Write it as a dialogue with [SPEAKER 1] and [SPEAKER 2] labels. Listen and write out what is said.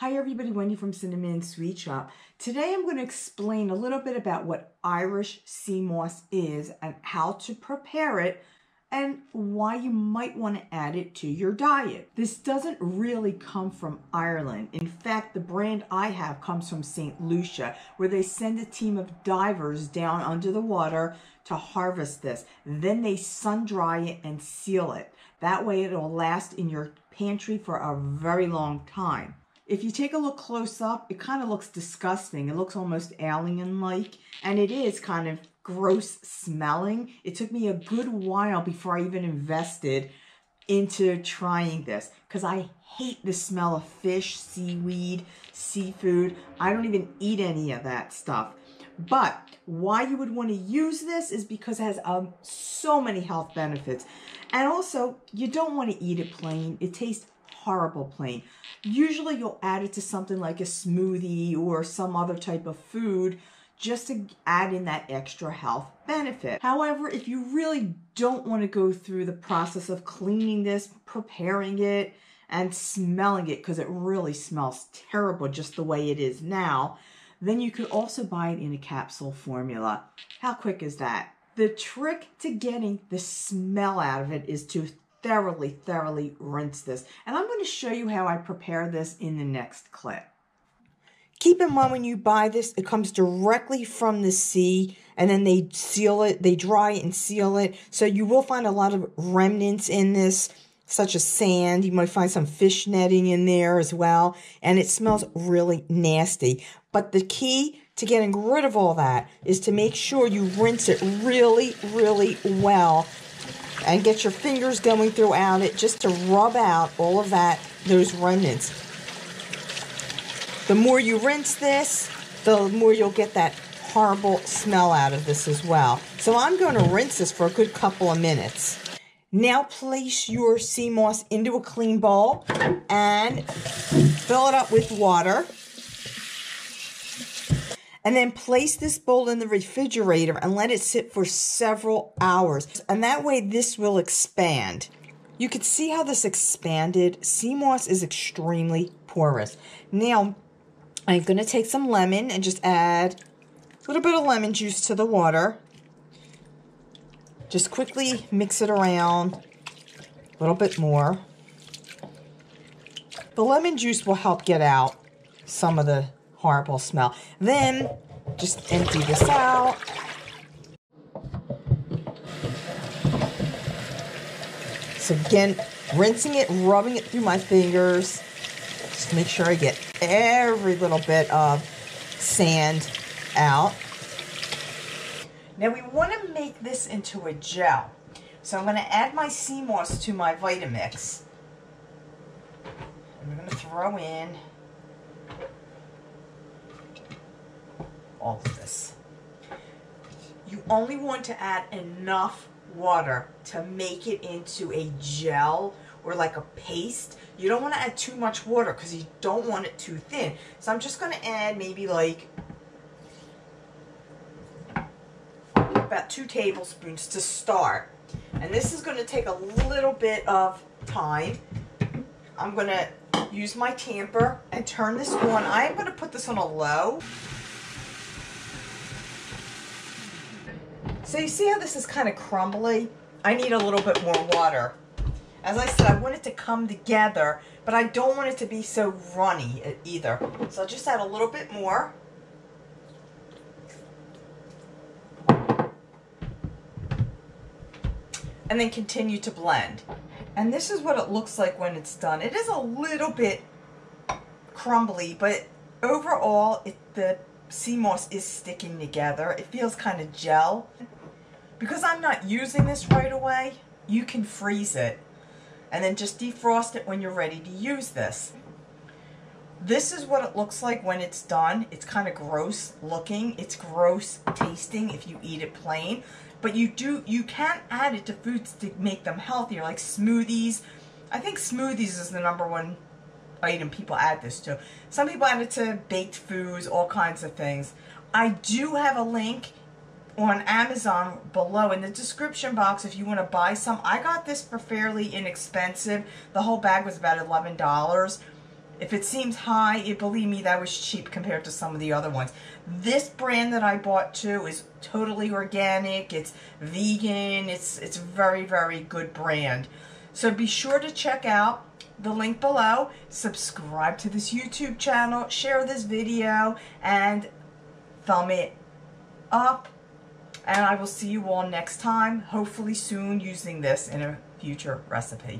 [SPEAKER 1] Hi everybody, Wendy from Cinnamon Sweet Shoppe. Today I'm going to explain a little bit about what Irish sea moss is and how to prepare it and why you might want to add it to your diet. This doesn't really come from Ireland. In fact, the brand I have comes from St. Lucia, where they send a team of divers down under the water to harvest this. Then they sun dry it and seal it. That way it'll last in your pantry for a very long time. If you take a look close up, it kind of looks disgusting. It looks almost alien-like, and it is kind of gross smelling. It took me a good while before I even invested into trying this because I hate the smell of fish, seaweed, seafood. I don't even eat any of that stuff. But why you would want to use this is because it has um, so many health benefits. And also, you don't want to eat it plain. It tastes horrible plain. Usually you'll add it to something like a smoothie or some other type of food just to add in that extra health benefit. However, if you really don't want to go through the process of cleaning this, preparing it, and smelling it because it really smells terrible just the way it is now, then you could also buy it in a capsule formula. How quick is that? The trick to getting the smell out of it is to thoroughly, thoroughly rinse this. And I'm going to show you how I prepare this in the next clip. Keep in mind when you buy this, it comes directly from the sea and then they seal it, they dry it and seal it. So you will find a lot of remnants in this, such as sand. You might find some fish netting in there as well. And it smells really nasty. But the key to getting rid of all that is to make sure you rinse it really, really well and get your fingers going throughout it just to rub out all of that, those remnants. The more you rinse this, the more you'll get that horrible smell out of this as well. So I'm going to rinse this for a good couple of minutes. Now place your sea moss into a clean bowl and fill it up with water. And then place this bowl in the refrigerator and let it sit for several hours. And that way this will expand. You can see how this expanded. Sea moss is extremely porous. Now, I'm going to take some lemon and just add a little bit of lemon juice to the water. Just quickly mix it around a little bit more. The lemon juice will help get out some of the horrible smell. Then just empty this out. So again, rinsing it, rubbing it through my fingers. Just make sure I get every little bit of sand out. Now we want to make this into a gel. So I'm going to add my sea moss to my Vitamix. I'm going to throw in all of this. You only want to add enough water to make it into a gel or like a paste. You don't want to add too much water because you don't want it too thin. So I'm just going to add maybe like about two tablespoons to start. And this is going to take a little bit of time. I'm going to use my tamper and turn this on. I am going to put this on a low. So you see how this is kind of crumbly? I need a little bit more water. As I said, I want it to come together, but I don't want it to be so runny either. So I'll just add a little bit more. And then continue to blend. And this is what it looks like when it's done. It is a little bit crumbly, but overall, it, the sea moss is sticking together. It feels kind of gel. Because I'm not using this right away, you can freeze it and then just defrost it when you're ready to use this. This is what it looks like when it's done. It's kind of gross looking. It's gross tasting if you eat it plain. But you do you can add it to foods to make them healthier, like smoothies. I think smoothies is the number one item people add this to. Some people add it to baked foods, all kinds of things. I do have a link on Amazon below in the description box if you want to buy some. I got this for fairly inexpensive. The whole bag was about $11. If it seems high, you believe me, that was cheap compared to some of the other ones. This brand that I bought too is totally organic. It's vegan. It's, it's very, very good brand. So be sure to check out the link below. Subscribe to this YouTube channel. Share this video and thumb it up. And I will see you all next time, hopefully soon using this in a future recipe.